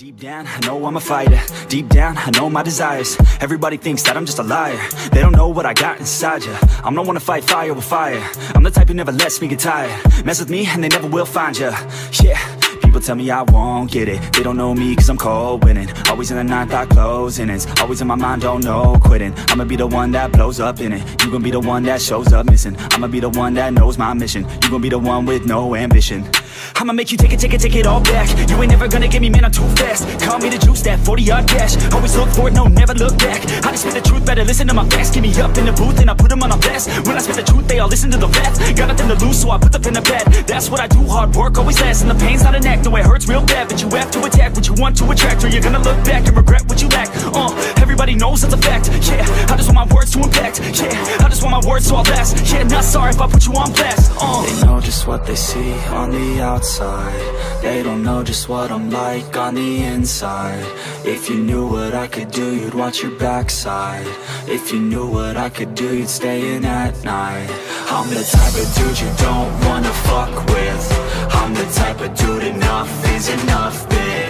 Deep down, I know I'm a fighter. Deep down, I know my desires. Everybody thinks that I'm just a liar. They don't know what I got inside ya. I'm the one to fight fire with fire. I'm the type who never lets me get tired. Mess with me and they never will find ya. Yeah. People tell me I won't get it They don't know me cause I'm cold winning Always in the ninth, I closing It's always in my mind, oh don't know quitting I'ma be the one that blows up in it You gon' be the one that shows up missing I'ma be the one that knows my mission You gon' be the one with no ambition I'ma make you take it, take it, take it all back. You ain't never gonna get me, man, I'm too fast. Call me the juice, that 40 yard dash. Always look for it, no, never look back. I just spit the truth, better listen to my facts. Get me up in the booth and I put them on a blast. When I spit the truth, they all listen to the facts. Got nothing to lose, so I put the pen to bed. That's what I do, hard work always lasts. And the pain's not an act, no, it hurts real bad. But you have to attack what you want to attract Or you're gonna look back and regret what you lack. Uh, everybody knows that's a fact. Yeah, I just want my words to impact. Yeah, just want my words to all last Yeah, not sorry if I put you on blast. Uh. They know just what they see on the outside. They don't know just what I'm like on the inside. If you knew what I could do, you'd watch your backside. If you knew what I could do, you'd stay in at night. I'm the type of dude you don't wanna fuck with. I'm the type of dude enough is enough, bitch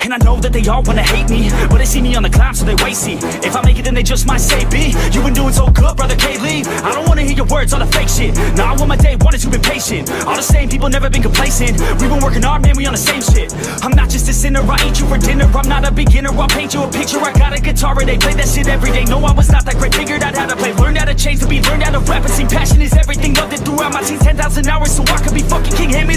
and I know that they all wanna hate me But they see me on the climb so they wait see. If I make it then they just might say B You been doing so good brother K-Lee. I don't wanna hear your words all the fake shit. Now I want my day one is you been patient. All the same people never been complacent. We been working hard man we on the same shit. I'm not just a sinner I eat you for dinner. I'm not a beginner I'll paint you a picture. I got a guitar and they play that shit every day. No I was not that great Figured out how to play. Learned how to change to be Learned how to rap. And sing Passion is everything Loved it throughout my teens 10,000 hours So I could be fucking king. Hand me